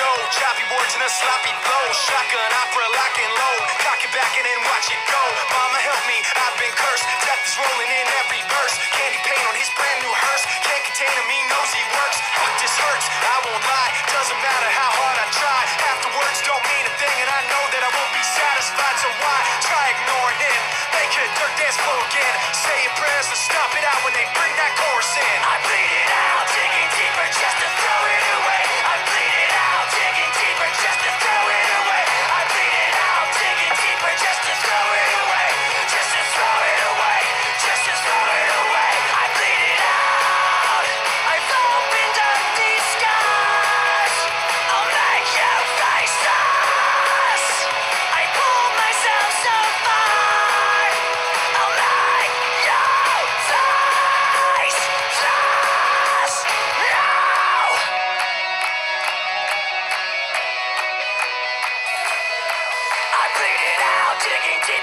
Show. Choppy words and a sloppy flow. Shotgun opera, lock and load. Cock it back and then watch it go. Mama help me, I've been cursed. Death is rolling in every verse. Candy paint on his brand new hearse. Can't contain him, he knows he works. Fuck this hurts, I won't lie. Doesn't matter how hard I try. Afterwards don't mean a thing, and I know that I won't be satisfied. So why try ignoring him? Make it a dirt dance floor again. Saying prayers to stop it out when they bring that chorus in. digging deeper.